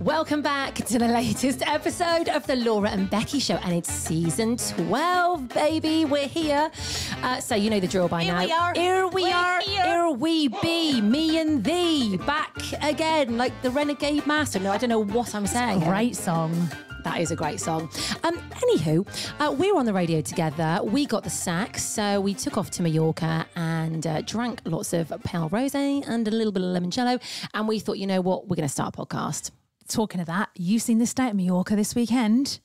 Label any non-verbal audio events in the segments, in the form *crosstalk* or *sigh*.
Welcome back to the latest episode of the Laura and Becky Show, and it's season 12, baby. We're here. Uh, so, you know the drill by Here now. we are. Here we We're are. here. we be. Me and thee. Back again, like the Renegade Master. No, I don't know what I'm saying. Great song. That is a great song. Um, anywho, uh, we were on the radio together. We got the sack, so we took off to Mallorca and uh, drank lots of pale rosé and a little bit of limoncello. And we thought, you know what, we're going to start a podcast. Talking of that, you've seen the state of Mallorca this weekend?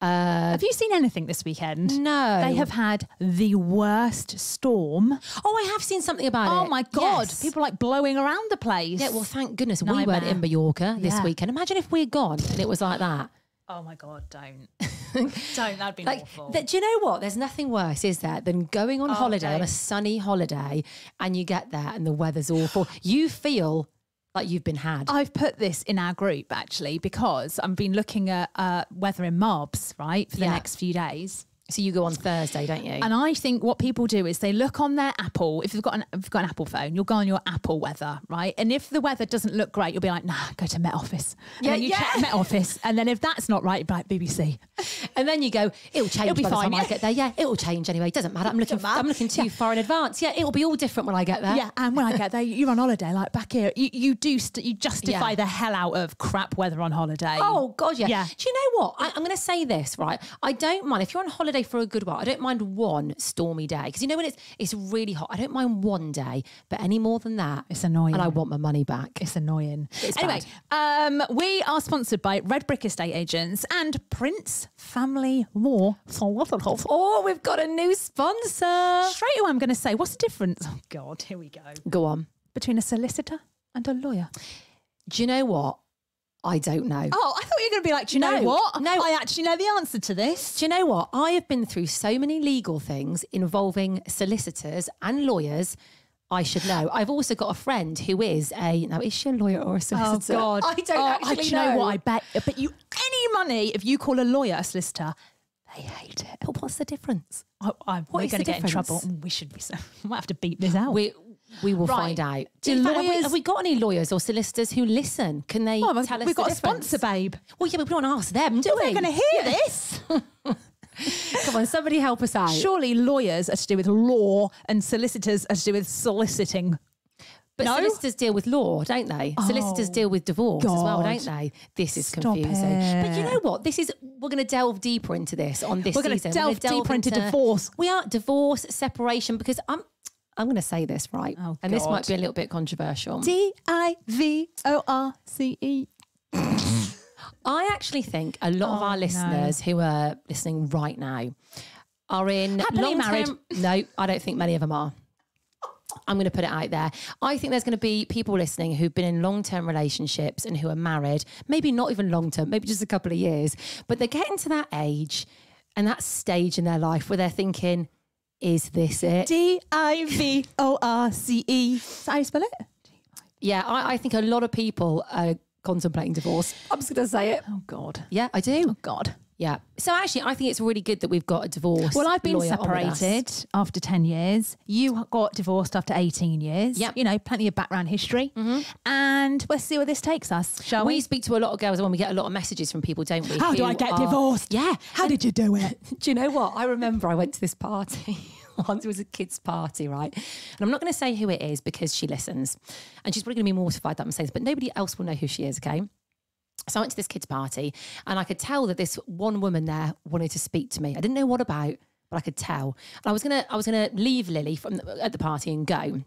Uh, Have you seen anything this weekend? no, They have had the worst storm. Oh, I have seen something about it. Oh my god! Yes. People like blowing around the place. Yeah, well, thank goodness we weren't in Mallorca this Yeah. weekend. Imagine if we'd gone and it was like that. oh my god! Don't, *laughs* don't. That'd be Like, awful. th- do you know what? There's nothing worse, is there, than going on holiday on a sunny holiday and you get there and the weather's awful. You feel like you've been had. I've put this in our group actually because I've been looking at uh, weather in Marbs right for the Yeah. next few days. So you go on Thursday, don't you? And I think what people do is they look on their Apple. If you've got an, if you've got an Apple phone, you'll go on your Apple weather, right? And if the weather doesn't look great, you'll be like, nah, go to Met Office. And Yeah, then you yeah. check Met Office. And then if that's not right, like BBC. *laughs* And then you go, it'll change It'll be by the fine, time I get there. Yeah, it'll change anyway. It doesn't matter. I'm looking. I'm looking too far in advance. Yeah, it'll be all different when I get there. Yeah, and when I get there, you're on holiday. Like back here, you, you do st- you justify Yeah. the hell out of crap weather on holiday. Oh God, yeah. Yeah. Do you know what? I, I'm going to say this right. I don't mind if you're on holiday for a good while. I don't mind one stormy day because you know when it's it's really hot. I don't mind one day, but any more than that, It's annoying. and I want my money back. It's annoying. It's anyway, um, we are sponsored by Redbrik Estate Agents and Prince Family Law. Oh, we've got a new sponsor. Straight away, I'm going to say, what's the difference? Oh God, here we go. Go on. Between a solicitor and a lawyer. Do you know what? I don't know. Oh, I thought you were going to be like, do you know what? no. I actually know the answer to this. Do you know what? I have been through so many legal things involving solicitors and lawyers. I should know. I've also got a friend who is a now is she a lawyer or a solicitor? Oh solicitor? God! I don't oh, actually do you know. what? I bet. I bet you any money if you call a lawyer a solicitor, they hate it. But what's the difference? Oh, I, What we're going to get in trouble. We should be. So, *laughs* we might have to beat this out. We we will Right. find out. Do fact, have, we, lawyers- have we got any lawyers or solicitors who listen? Can they Oh, tell us we've got a difference? sponsor, babe. Well, yeah, but we don't to ask them, do They're we? going to hear this. *laughs* Come on, somebody help us out. Surely lawyers are to do with law and solicitors are to do with soliciting. But No? solicitors deal with law, don't they? solicitors Oh, deal with divorce as well, don't they? This is Stop confusing. But you know what? This is we're going to delve deeper into this on this We're gonna season. delve deeper into divorce. We are divorce, separation, because I'm I'm going to say this right, Oh, and this might be a little bit controversial. D I V O R C E. *laughs* I actually think a lot of Oh, our no. listeners who are listening right now are in Happily long married. *laughs* No, I don't think many of them are. I'm going to put it out there. I think there's going to be people listening who've been in long term relationships and who are married, maybe not even long term, maybe just a couple of years, but they're getting to that age and that stage in their life where they're thinking, is this it? D I V O R C E. Is that how you spell it? Yeah, I, I think a lot of people are contemplating divorce. I'm just going to say it. Oh God. Yeah, I do. Oh God. Yeah. So actually, I think it's really good that we've got a divorce. Well, I've been lawyer on with us. separated after 10 years. You got divorced after 18 years. Yep. You know, plenty of background history. Mm-hmm. And we'll see where this takes us, shall we? We speak to a lot of girls when we get a lot of messages from people, don't we? How do I get are- divorced? Yeah. How did you do it? *laughs* Do you know what? I remember I went to this party *laughs* once. It was a kids' party, right? And I'm not going to say who it is because she listens, and she's probably going to be mortified that I'm saying this, but nobody else will know who she is. Okay. So I went to this kids' party, and I could tell that this one woman there wanted to speak to me. I didn't know what about, but I could tell. And I was gonna, I was gonna leave Lily from the, at the party and go.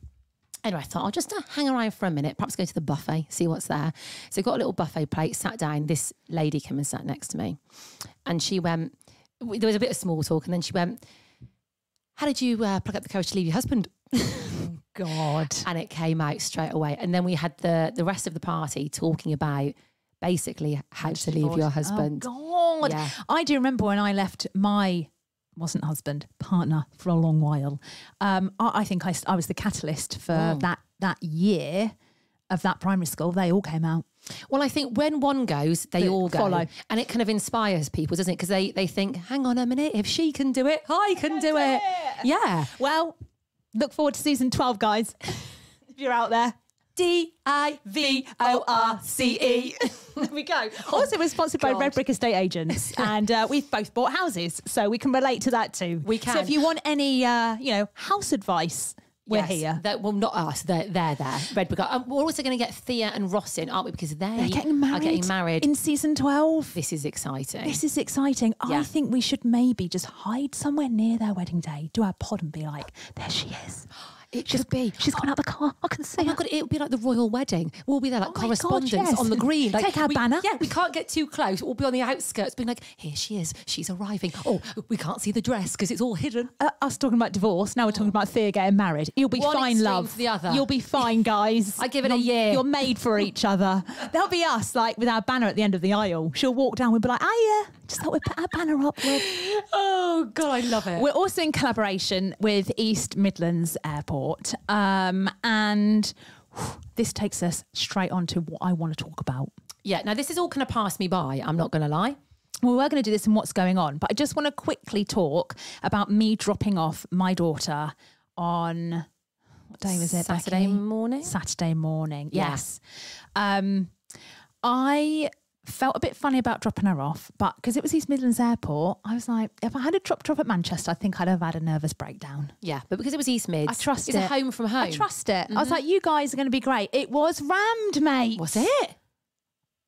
Anyway, I thought I'll just uh, hang around for a minute, perhaps go to the buffet, see what's there. So got a little buffet plate, sat down. This lady came and sat next to me, and she went. There was a bit of small talk, and then she went, "How did you uh, pluck up the courage to leave your husband?" God. *laughs* and it came out straight away. And then we had the the rest of the party talking about basically had to leave your husband. Oh, God. Yeah. I do remember when I left my wasn't husband partner for a long while. Um, I, I think I was the catalyst for Oh. that that year of that primary school. They all came out. Well, I think when one goes, they They all go, follow. and it kind of inspires people, doesn't it? Because they they think, hang on a minute, if she can do it, I can do it. Yeah. Well, look forward to season twelve, guys. *laughs* if you're out there. D I V O R C E. *laughs* There we go. Also, we're sponsored by God. Redbrik Estate Agents, *laughs* and uh, we've both bought houses, so we can relate to that too. We can. So if you want any, uh, you know, house advice, we're Yes, here. That, well, not us. They're, they're there. Redbrik. Um, we're also going to get Thea and Ross in, aren't we? Because they They're getting married. are getting married. in season twelve. this is exciting. This is exciting. I think we should maybe just hide somewhere near their wedding day, do our pod, and be like, "There she is. *gasps* *gasps* *gasps* it could be. She's gone out the car. I can see Oh my her." god, it would be like the royal wedding. We'll be there like Oh my God, correspondence yes. on the green. Like, Take our we- banner. Yeah, we can't get too close. We'll be on the outskirts, being like, "Here she is. She's arriving." Oh, we can't see the dress because it's all hidden. Uh, us talking about divorce. Now we're talking about Thea getting married. You'll be One fine, extreme love. to the other. You'll be fine, guys. *laughs* I give it a You're- year. You're made for each other. There'll be us, like with our banner at the end of the aisle. She'll walk down. We'll be like, "Ah, yeah." Just thought we'd put our banner up. love." *laughs* Oh god, I love it. We're also in collaboration with East Midlands Airport, um, and whew, this takes us straight on to what I want to talk about. yeah. Now this is all kind of pass me by. I'm not going to lie. Well, we're going to do this and what's going on, but I just want to quickly talk about me dropping off my daughter on what day was it? Saturday Becky? morning? Saturday morning. Yeah. Yes. Um, I felt a bit funny about dropping her off, but because it was East Midlands Airport, I was like, if I had a drop drop at Manchester, I think I'd have had a nervous breakdown. Yeah, but because it was East Mid, I trust it's it. a home from home. I trust it. I was mm-hmm. like, you guys are going to be great. It was rammed, mate. Was it?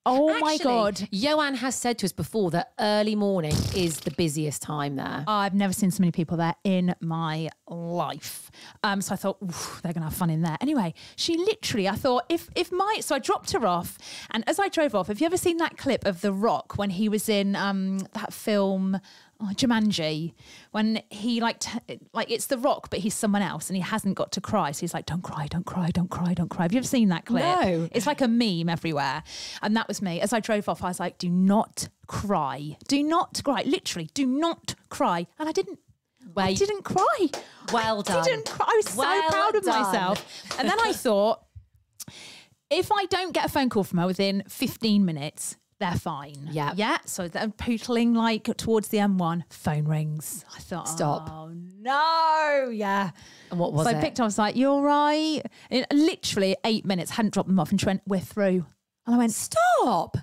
Oh my god. Joanne has said to us before that early morning is the busiest time there. I've never seen so many people there in my life. Um, so I thought they're gonna have fun in there. Anyway, she literally, I thought if if my so I dropped her off, and as I drove off, have you ever seen that clip of The Rock when he was in um, that film? Oh, Jumanji, when he like t- like it's the Rock, but he's someone else, and he hasn't got to cry. So he's like, "Don't cry, don't cry, don't cry, don't cry." Have you ever seen that clip? No. It's like a meme everywhere. And that was me. As I drove off, I was like, do not cry. Do not cry. Literally, do not cry. And I didn't. I didn't cry. Well I done. didn't cry. I was Well so proud of done. myself. And then I thought, if I don't get a phone call from her within 15 minutes, they're fine. Yeah. Yeah. So they're pootling like towards the M1. Phone rings. I thought, Stop. Oh no. Yeah. And what was so it? I picked up, I was like, you're right. Literally eight minutes, hadn't dropped them off. And she went, we're through. And I went, Stop.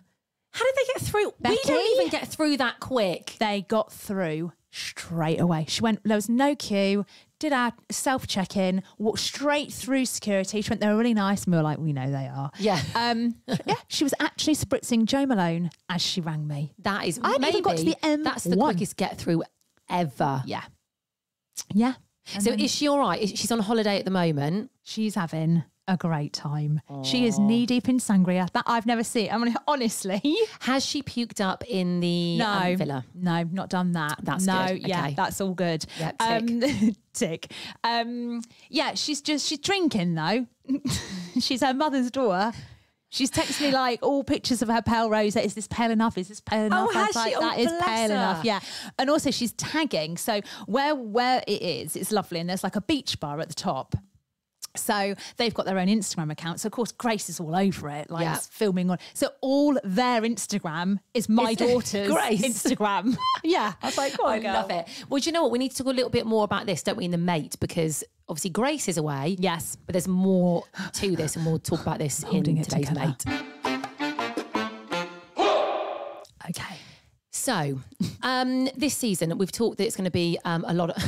How did they get through? We Becky? don't even get through that quick. they got through straight away. She went, there was no queue, did our self check in, walked straight through security. She went, they were really nice. And we were like, we know they are. Yeah. *laughs* Um, yeah, she was actually spritzing Jo Malone as she rang me. That is I maybe even got to the that's the M1. quickest get through ever. Yeah. Yeah. And So then is she all right? She's on holiday at the moment. she's having a great time. She is knee deep in sangria that I've never seen. I mean, *laughs* honestly. Has she puked up in the No, um, villa? no, not done that. That's no, good. yeah, Okay. that's all good. Yeah, um, *laughs* tick. Um, yeah, she's just she's drinking though. *laughs* she's her mother's daughter. She's texted me like all pictures of her pale rose. Is this pale enough? Is this pale enough? I has like, she? Oh, that is pale her. enough. Yeah, and also she's tagging. So where where it is, it's lovely, and there's like a beach bar at the top. So they've got their own Instagram account. So of course Grace is all over it, like Yeah. filming on. So all their Instagram is my Is- *laughs* daughter's Grace. Instagram. *laughs* yeah, I was like, oh, I love it. Well, do you know what? We need to talk a little bit more about this, don't we, in the mate? Because obviously Grace is away. Yes. But there's more to this, and we'll talk about this *gasps* in today's together. mate. *gasps* Okay. So, um, this season we've talked that it's going to be um, a lot of.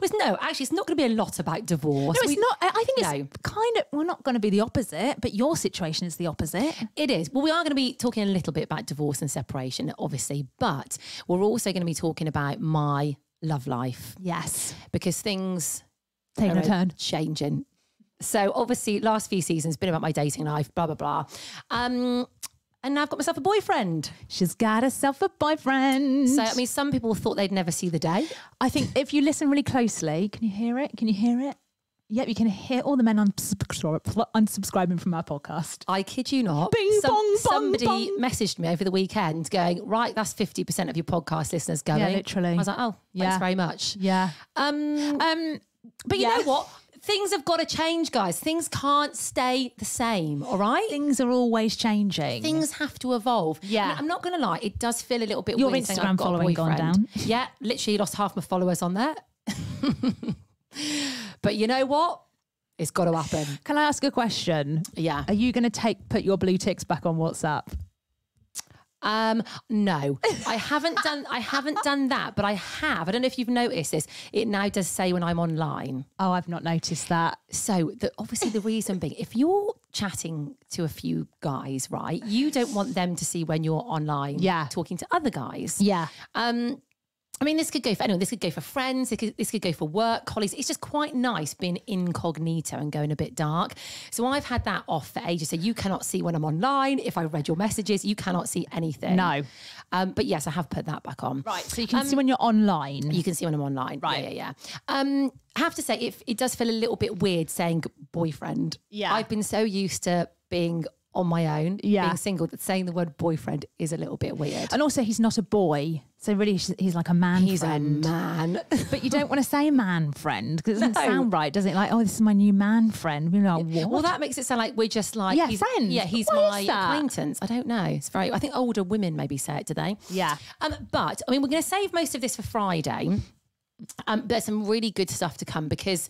Well, no, actually, it's not going to be a lot about divorce. No, it's We- not. I think it's No. kind of. We're not going to be the opposite, but your situation is the opposite. It is. Well, we are going to be talking a little bit about divorce and separation, obviously, but we're also going to be talking about my love life Yes. because things Taking a turn. changing. So obviously, last few seasons been about my dating life, blah blah blah, um, and now I've got myself a boyfriend. She's got herself a boyfriend. So I mean, some people thought they'd never see the day. I think if you listen really closely, can you hear it? Can you hear it? Yep, you can hear all the men unsubscribing from our podcast. I kid you not. Bing, bong, bong, somebody bong. messaged me over the weekend going, right, that's 50% of your podcast listeners going. Yeah, literally. I was like, oh, Yeah. thanks very much. Yeah. Um, Um. but you yeah. know what? Things have got to change, guys. Things can't stay the same, all right? Things are always changing. Things have to evolve. Yeah. I am not going to lie, it does feel a little bit Your weird saying Instagram following gone down. Yeah, literally lost half my followers on there. *laughs* but you know what? It's got to happen. Can I ask a question? Yeah. Are you going to take put your blue ticks back on WhatsApp? Um, no, I haven't done. I haven't done that, but I have. I don't know if you've noticed this. It now does say when I'm online. Oh, I've not noticed that. So the, obviously the reason being, if you're chatting to a few guys, right, you don't want them to see when you're online, Yeah. talking to other guys. Yeah. Um, I mean, this could go for anyone. This could go for friends. This could, this could go for work, colleagues. It's just quite nice being incognito and going a bit dark. So I've had that off for ages. So you cannot see when I'm online. If I read your messages, you cannot see anything. No. Um, but yes, I have put that back on. Right. So you can see when you're online. You can see when I'm online. Right. Yeah, yeah, yeah. Um, I have to say, it, it does feel a little bit weird saying boyfriend. Yeah. I've been so used to being on my own, Yeah. being single, that saying the word boyfriend is a little bit weird. and also, he's not a boy. So really, he's like a man friend. He's friend. a man. *laughs* But you don't want to say man friend because it doesn't No. sound right, does it? Like, oh, this is my new man friend. You're like, what? Well, that makes it sound like we're just like Yeah, he's, friends. Yeah, he's What my acquaintance. I don't know. It's very. I think older women maybe say it, do they? yeah. Um, but I mean, we're going to save most of this for Friday. Um, there's some really good stuff to come because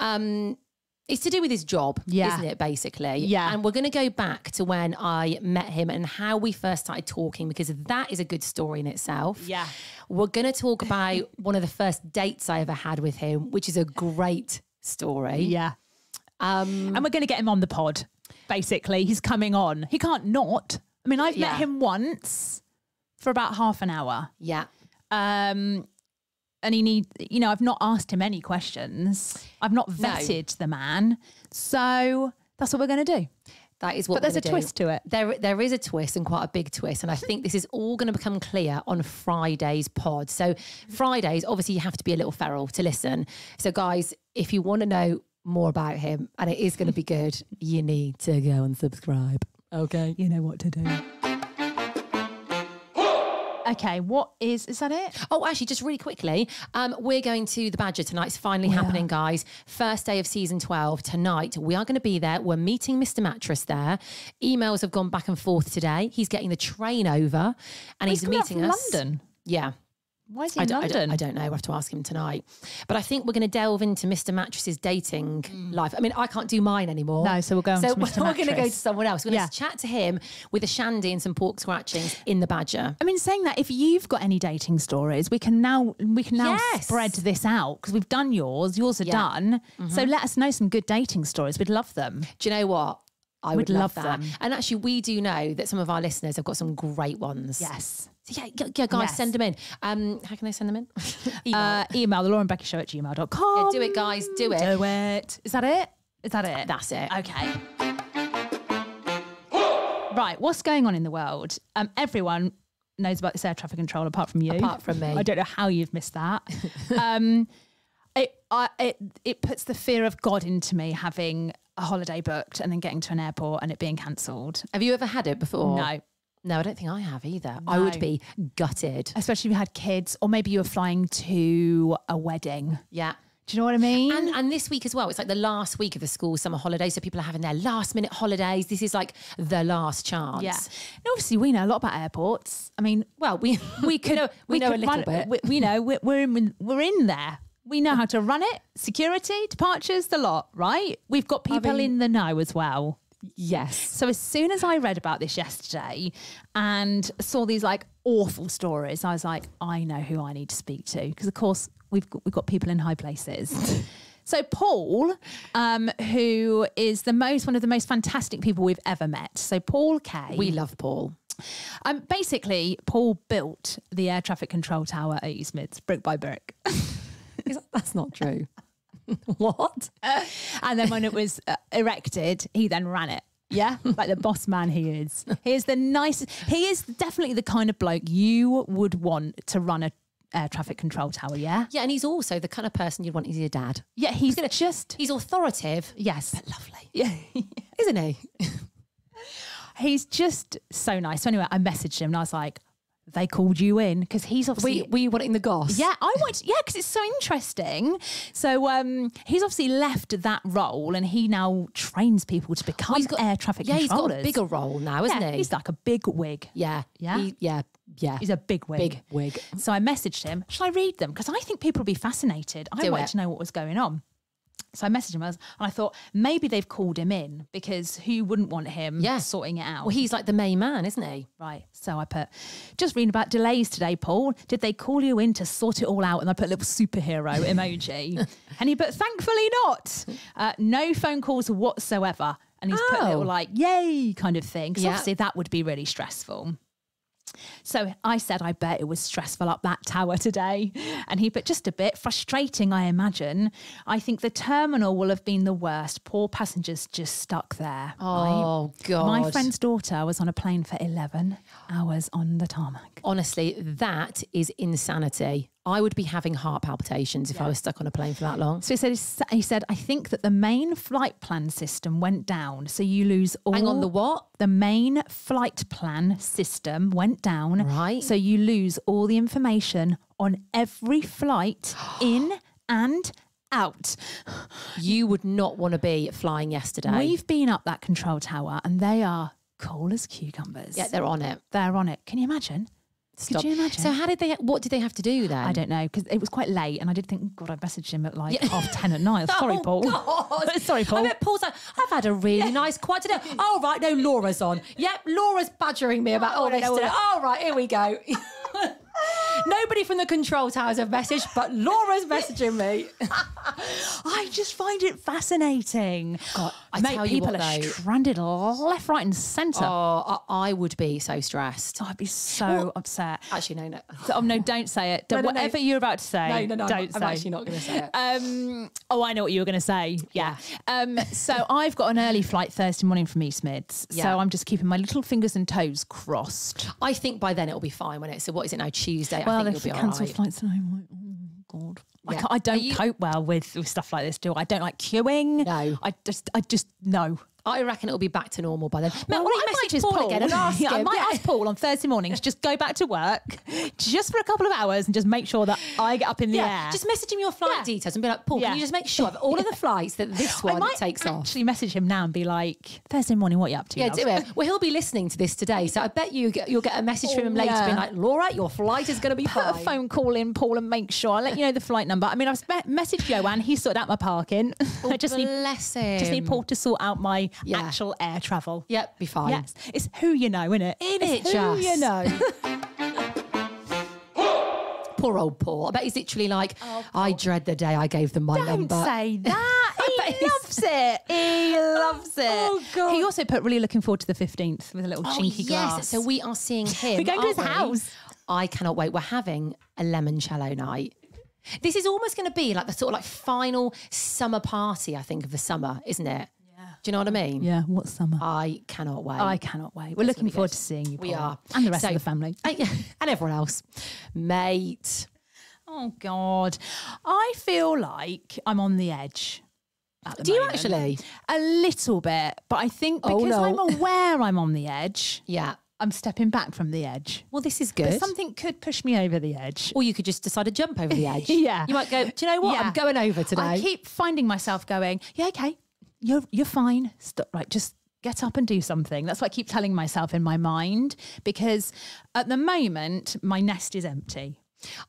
um, it's to do with his job, Yeah. isn't it? Basically, Yeah. And we're going to go back to when I met him and how we first started talking because that is a good story in itself. Yeah. We're going to talk about *laughs* one of the first dates I ever had with him, which is a great story. Yeah. Um, And we're going to get him on the pod. Basically, he's coming on. He can't not. I mean, I've Yeah. met him once for about half an hour. yeah. Um, and he need, you know, I've not asked him any questions. I've not vetted the man. So that's what we're going to do. That is what. But there's a do. twist to it. There, there is a twist and quite a big twist, and I think this is all going to become clear on Friday's pod. So Fridays, obviously, you have to be a little feral to listen. So, guys, if you want to know more about him, and it is going to be good, you need to go and subscribe. Okay, You know what to do. Okay, what is is that it? Oh, actually, just really quickly, um, we're going to the Badger tonight. It's finally happening, guys. First day of season 12 tonight. We are going to be there. We're meeting Mr. Mattress there. Emails have gone back and forth today. He's getting the train over and he's, up meeting us. London. Yeah. Why is he I in don't, I, London? don't, I don't know. We'll have to ask him tonight. But I think we're going to delve into Mr. Mattress's dating life. I mean, I can't do mine anymore. No, so we'll go on So *laughs* we're, going to go to someone else. We're going Yeah. to chat to him with a shandy and some pork scratchings in the Badger. I mean, saying that, if you've got any dating stories, we can now we can now Yes. spread this out because we've done yours. Yours are Yeah. Mm-hmm. done. So let us know some good dating stories. We'd love them. Do you know what? I Would would love, love that. them. And actually, we do know that some of our listeners have got some great ones. Yes. Yeah, yeah, yeah, guys, Yes. send them in. Um, how can I send them in? *laughs* Email. Uh, email the Laura and Becky Show at gmail.com. Yeah, do it, guys. Do it. Do it. Is that it? Is that it? That's it. Okay. right. What's going on in the world? Um, everyone knows about this air traffic control apart from you. Apart from me. I don't know how you've missed that. *laughs* um, it, I, it, it puts the fear of God into me having a holiday booked and then getting to an airport and it being cancelled. Have you ever had it before? No. No, I don't think I have either. I would be gutted. Especially if you had kids or maybe you were flying to a wedding. Yeah. Do you know what I mean? And, and this week as well, it's like the last week of the school summer holiday. So people are having their last minute holidays. This is like the last chance. yeah. And obviously, we know a lot about airports. I mean, Well, we we could know, we, know a could little run, bit. We, we know we're, we're in we're in there. We know how to run it. Security, departures, the lot. Right? We've got people mean- in the know as well. Yes. So as soon as I read about this yesterday and saw these like awful stories, I was like, I know who I need to speak to because of course we've got, we've got people in high places. *laughs* so Paul, um, who is the most one of the most fantastic people we've ever met. So Paul K. We love Paul. Um, basically, Paul built the air traffic control tower at East Mids, brick by brick. *laughs* That's not true. *laughs* *laughs* what? and then when it was uh, erected, he then ran it. Yeah, like the boss man he is. He is the nicest. He is definitely the kind of bloke you would want to run a air traffic control tower. Yeah, Yeah, and he's also the kind of person you'd want as your dad. yeah. He's gonna just He's authoritative, yes, but lovely, yeah. isn't he? *laughs* He's just so nice. So anyway, I messaged him and I was like, "They called you in because he's obviously We we wanting the goss. Yeah, I want. Yeah, because it's so interesting. So um, he's obviously left that role, and he now trains people to become he's got- air traffic yeah. He's got a bigger role now, isn't yeah, he? He's like a big wig. yeah, Yeah? He- yeah, yeah. He's a big wig. big wig. So I messaged him. Shall I read them? Because I think people will be fascinated. I Do wanted it. to know what was going on. So I messaged him and I thought maybe they've called him in because who wouldn't want him Yeah. sorting it out? Well, he's like the main man, isn't he? Right. So I put, just reading about delays today, Paul. Did they call you in to sort it all out? And I put a little superhero *laughs* emoji. and he put, thankfully not. Uh, no phone calls whatsoever. And he's put a Oh. little like, yay kind of thing. Because Yeah. obviously that would be really stressful. So I said, I bet it was stressful up that tower today. And he put just a bit frustrating, I imagine. I think the terminal will have been the worst. Poor passengers just stuck there. right? Oh, God. My friend's daughter was on a plane for 11 hours on the tarmac. Honestly, that is insanity. I would be having heart palpitations if I was stuck on a plane for that long. So he said, he said, I think that the main flight plan system went down. So you lose all. Hang on, the what? The main flight plan system went down. Right. So you lose all the information on every flight *gasps* in and out. You would not want to be flying yesterday. We've been up that control tower and they are cool as cucumbers. yeah, they're on it. They're on it. Can you imagine? Stop. Could you imagine? So how did they? What did they have to do then? I don't know because it was quite late, and I did think, God, I messaged him at like half ten at night. *laughs* Sorry, Oh, Paul. God. *laughs* Sorry, Paul. I bet Paul's like, I've had a really nice quiet today. Oh, right, no, Laura's on. Yep, Laura's badgering me about oh, all I this. Oh, right, here we go. *laughs* Nobody from the control towers have messaged, but Laura's messaging me. *laughs* I just find it fascinating. God, I Mate, tell you people what, are though. stranded left, right, and centre. Oh, I, I would be so stressed. I'd be so upset. Actually, no, no. So- oh no, don't say it. Don't, No, no, no. whatever you're about to say, No, no, no. I'm, don't I'm say. actually not going to say it. Um, oh, I know what you were going to say. Yeah. Um, so I've got an early flight Thursday morning from East Mids. Yeah. So I'm just keeping my little fingers and toes crossed. I think by then it'll be fine when it's. So what is it now? Tuesday. Well, I think if be all right. flights today, I'm like, oh God. I, Yeah. can't, I don't you- cope well with, with stuff like this, do I? I don't like queuing. No. I just, I just no. I reckon it'll be back to normal by then. *gasps* Well, Matt, why don't you I might message just Paul, again and ask *laughs* yeah, I might Yeah. ask Paul on Thursday morning to just go back to work *laughs* just for a couple of hours and just make sure that I get up in the Yeah, air. just message him your flight Yeah. details and be like, Paul, can you just make sure of all of the *laughs* flights that this I one might takes off? actually message him now and be like, Thursday morning, what are you up to? Yeah, love?" do it. Well, he'll be listening to this today, so I bet you get, you'll get a message from him oh, later, Yeah. being like, "Laura, your flight is going to be Put a phone call in, Paul, and make sure. I'll let you know the flight number. I mean, I've messaged Joanne. He sorted out my parking. Oh, I just need, Bless him. just need Paul to sort out my Yeah. actual air travel. Yep, be fine. Yes, it's who you know, isn't it? In It's it, who Jess. you know. *laughs* Poor old Paul. I bet he's literally like, oh, "I dread the day I gave them my Don't number." say *laughs* that. he loves it. *laughs* He loves it. Oh, God. He also put really looking forward to the fifteenth with a little Oh, chinky yes. glass. So we are seeing him. We're going to his we? house. I cannot wait. We're having a limoncello night. This is almost going to be like the sort of like final summer party, I think, of the summer, isn't it? Do you know what I mean? yeah, what summer? I cannot wait. I cannot wait. We're looking forward good. to seeing you. We are. and the rest So- of the family. *laughs* I- and everyone else. Mate. Oh God, I feel like I'm on the edge. the Do you actually? A little bit, but I think Oh, because no. I'm aware I'm on the edge, Yeah. I'm stepping back from the edge. Well, this is But good. something could push me over the edge. or you could just decide to jump over the *laughs* edge. Yeah. You might go, do you know what? Yeah. I'm going over today. I keep finding myself going, yeah, okay, you're you're fine. Stop, right, just get up and do something. That's what I keep telling myself in my mind because at the moment my nest is empty.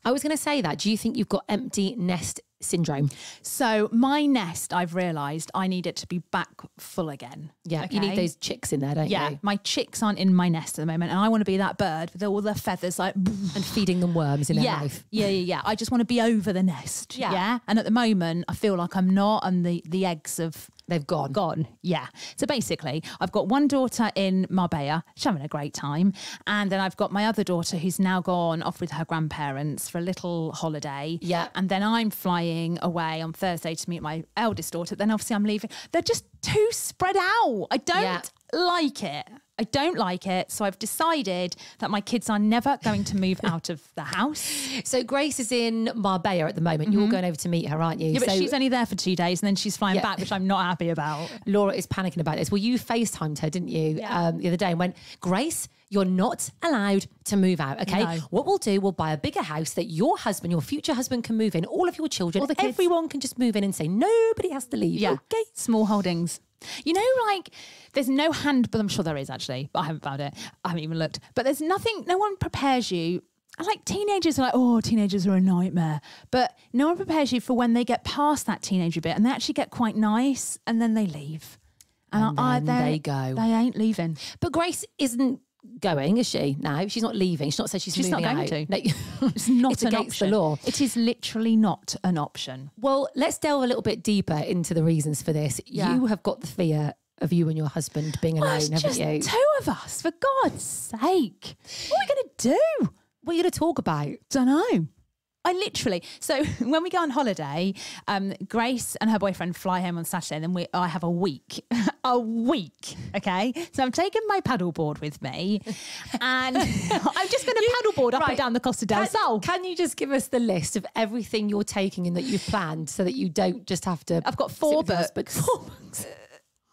I was going to say that. Do you think you've got empty nest syndrome? So my nest, I've realised I need it to be back full again. Yeah. You need those chicks in there, don't Yeah, you? Yeah, my chicks aren't in my nest at the moment, and I want to be that bird with all the feathers, like *laughs* And feeding them worms in their yeah, mouth. yeah, yeah, yeah. I just want to be over the nest. Yeah. yeah. And at the moment, I feel like I'm not, and the the eggs have They've gone. gone. Yeah. So basically, I've got one daughter in Marbella. She's having a great time. And then I've got my other daughter who's now gone off with her grandparents for a little holiday. Yeah. And then I'm flying away on Thursday to meet my eldest daughter. Then obviously I'm leaving. They're just too spread out. I don't Yeah. like it. I don't like it. So I've decided that my kids are never going to move *laughs* out of the house. So Grace is in Marbella at the moment. You're going over to meet her, aren't you? Mm-hmm. Yeah, but so she's only there for two days and then she's flying Yeah. back, which I'm not happy about. *laughs* Laura is panicking about this. Well, you FaceTimed her, didn't you, Yeah. um, the other day and went, Grace, you're not allowed to move out, okay? No. What we'll do, we'll buy a bigger house that your husband, your future husband can move in, all of your children, All the kids. everyone can just move in and say, nobody has to leave. Yeah. Okay. Small holdings. You know, like there's no hand, but I'm sure there is actually, but I haven't found it. I haven't even looked. But there's nothing, no one prepares you like teenagers are like, oh, teenagers are a nightmare. But no one prepares you for when they get past that teenager bit and they actually get quite nice and then they leave. And then they go. They ain't leaving. But Grace isn't going, is she? No, she's not leaving. She's not said she's, She's not going out. to. No. *laughs* It's not It's an against the law. It is literally not an option. Well, let's delve a little bit deeper into the reasons for this. Yeah. You have got the fear of you and your husband being Well, alone, it's haven't just you? two of us, for God's sake. What are we going to do? what are you going to talk about? Don't know. I literally so *laughs* when we go on holiday, um, Grace and her boyfriend fly home on Saturday, and then we I have a week, *laughs* a week. Okay, so I'm taking my paddleboard with me, *laughs* and I'm just going to paddleboard up right. and down the Costa del Can, Sol. can you just give us the list of everything you're taking and that you've planned so that you don't just have to? I've got four with your books.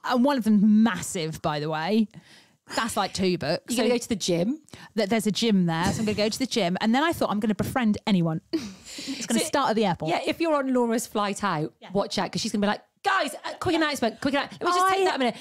and one of them massive, by the way. That's like two books. You're going to go to the gym. that there's a gym there, so I'm going to go to the gym, and then I thought I'm going to befriend anyone. *laughs* it's going to So- start at the airport. Yeah, if you're on Laura's flight out, watch out because she's going to be like, guys, uh, quick announcement, quick announcement. Let me just I- take that a minute.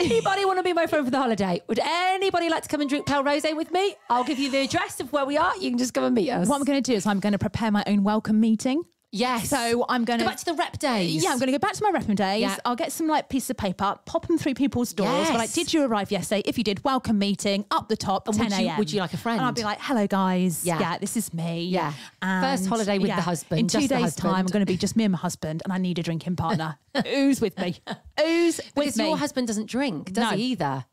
Anybody want to be my friend for the holiday? Would anybody like to come and drink Pale Rose with me? I'll give you the address of where we are. You can just come and meet us. What I'm going to do is I'm going to prepare my own welcome meeting. Yes. So I'm going to go back to the rep days. Yeah, I'm going to go back to my rep days. Yeah. I'll get some like piece of paper, pop them through people's doors. Be like, did you arrive yesterday? If you did, welcome meeting up the top, And 10 would you- a.m. would you like a friend? And I'll be like, hello guys. Yeah. Yeah, this is me. Yeah. And, First holiday with the husband, In two just days' time, I'm going to be just me and my husband, and I need a drinking partner. *laughs* Who's with me? Who's *laughs* with because me? your husband doesn't drink, does No. he either?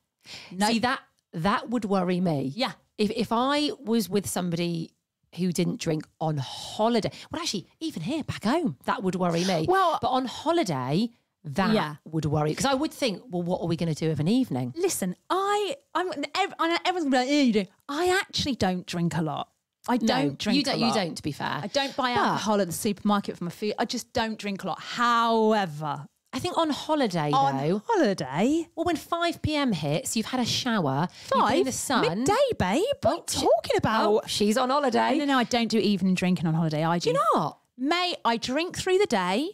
No. See that that would worry me. Yeah. If if I was with somebody who didn't drink on holiday, well, actually, even here back home, that would worry me. Well- but on holiday, that Yeah. would worry because I would think, well, what are we going to do of an evening? Listen, I, I'm, I everyone's gonna be like, yeah, you do. I actually don't drink a lot. I don't drink you don't. You don't. To be fair, I don't buy But- alcohol at the supermarket for my food. I just don't drink a lot. However, I think on holiday on though. holiday, Well, when 5 p.m. hits, you've had a shower, you've been five in the sun. midday, babe. What are you talking about? Oh, she's on holiday. No, no, no, I don't do evening drinking on holiday. I do. Do you not? May I drink through the day.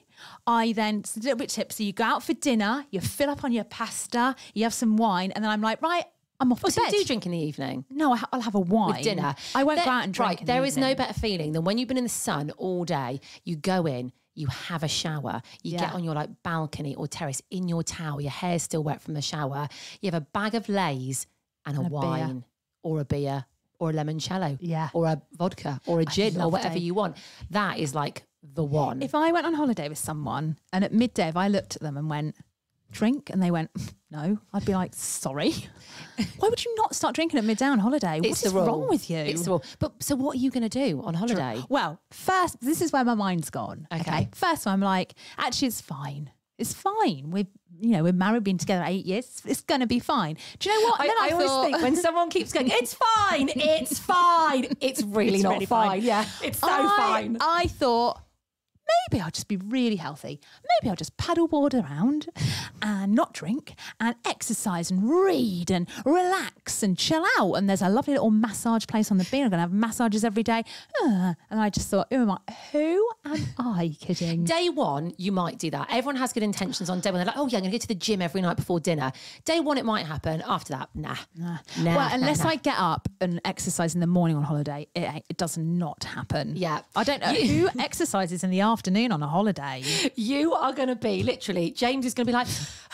I then it's a little bit tipsy. You go out for dinner. You fill up on your pasta. You have some wine, and then I'm like, right, I'm off Oh, to so you bed. do drink in the evening? no, I ha- I'll have a wine with dinner. I won't There- go out and drink. Right, the there is no better feeling than when you've been in the sun all day. You go in, you have a shower, you get on your like balcony or terrace in your towel. Your hair's still wet from the shower. You have a bag of lays and a, And a beer. wine or a beer or a limoncello, Yeah. or a vodka or a gin or whatever day. you want. That is like the one. If I went on holiday with someone and at midday, if I looked at them and went, drink, and they went, no, I'd be like, sorry. Why would you not start drinking at midday on holiday? What's wrong with you? It's the rule. But so, what are you going to do on holiday? Well, first, this is where my mind's gone. Okay. Okay. First, I'm like, actually, it's fine. It's fine. We've, you know, we're married, been together eight years. It's going to be fine. Do you know what? I, then I always thought- think when someone keeps going, it's fine, it's fine, it's *laughs* really It's not really fine. fine. Yeah, it's so I, fine. I thought maybe I'll just be really healthy. Maybe I'll just paddleboard around and not drink and exercise and read and relax and chill out. And there's a lovely little massage place on the beach. I'm going to have massages every day. Uh, and I just thought, who am I? Who am I kidding? Day one, you might do that. Everyone has good intentions on day one. They're like, oh, yeah, I'm going to go to the gym every night before dinner. Day one, it might happen. After that, nah. Nah. nah well, unless nah. I get up and exercise in the morning on holiday, it, it does not happen. Yeah. I don't know who *laughs* exercises in the afternoon on a holiday. You are going to be literally, James is going to be like,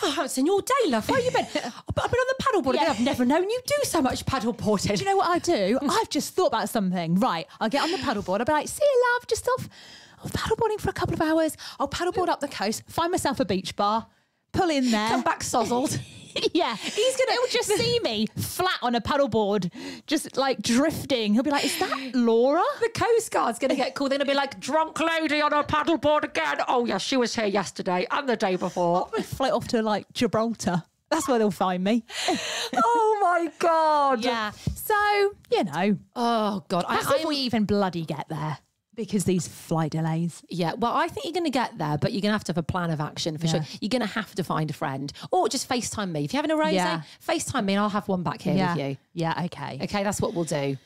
oh, I haven't seen you all day, love. Where have you been? *laughs* I've been on the paddleboard again. Yeah. I've never known you do so much paddleboarding. Do you know what I do? *laughs* I've just thought about something. Right, I'll get on the paddleboard. I'll be like, see you, love, just off, off paddleboarding for a couple of hours. I'll paddleboard up the coast, find myself a beach bar, pull in there. Come back sozzled. *laughs* *laughs* yeah, he's gonna. He'll just see me flat on a paddleboard, just like drifting. He'll be like, "Is that Laura?" the Coast Guard's going to get called. They're going to be like, drunk lady on a paddleboard again. Oh, yes, she was here yesterday and the day before. Float off to like Gibraltar. That's where they'll find me. *laughs* oh, my God. Yeah. So you know, Oh, God. I, that's I'm- we even bloody get there because these flight delays. Yeah, well, I think you're going to get there, but you're going to have to have a plan of action for Yeah. sure. You're going to have to find a friend or just FaceTime me. If you're having a rosé, Yeah. FaceTime me and I'll have one back here yeah. with you. Yeah. Okay. Okay, that's what we'll do.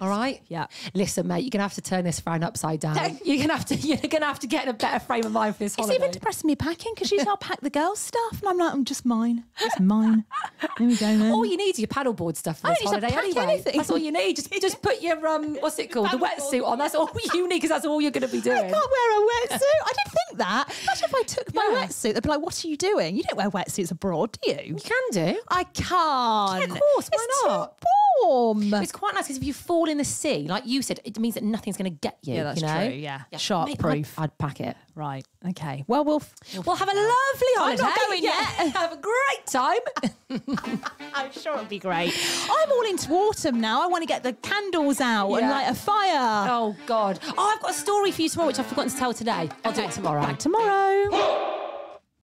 All right. Yeah. Listen, mate, you're gonna have to turn this frown upside down. *laughs* You're gonna have to. You're gonna have to get in a better frame of mind for this Holiday. It's even depressing me packing because she's not packed the girls' stuff, and I'm like, I'm just mine. It's mine. *laughs* Here we go then. all you need is your paddleboard stuff for I this don't need to holiday pack anyway. anything. That's all you need. Just just put your um what's it called? The wetsuit on. That's all you need because that's all you're gonna be doing. I can't wear a wetsuit. I didn't think that. Imagine if I took my Yeah. wetsuit, they'd be like, "What are you doing? You don't wear wetsuits abroad, do you?" You can do. I can't. Yeah, of course, why It's not? Too warm. It's quite nice because if you fall in the sea, like you said, it means that nothing's going to get you. Yeah, that's you know? true, yeah. Shark maybe proof. I'd, I'd pack it. Right. Okay. Well, we'll. Well, have a lovely holiday. I'm not going Yeah, yet. *laughs* have a great time. *laughs* I'm sure it'll be great. I'm all into autumn now. I want to get the candles out and Yeah. light a fire. oh God. Oh, I've got a story for you tomorrow, which I've forgotten to tell today. I'll do it tomorrow. Back tomorrow. *gasps* *gasps*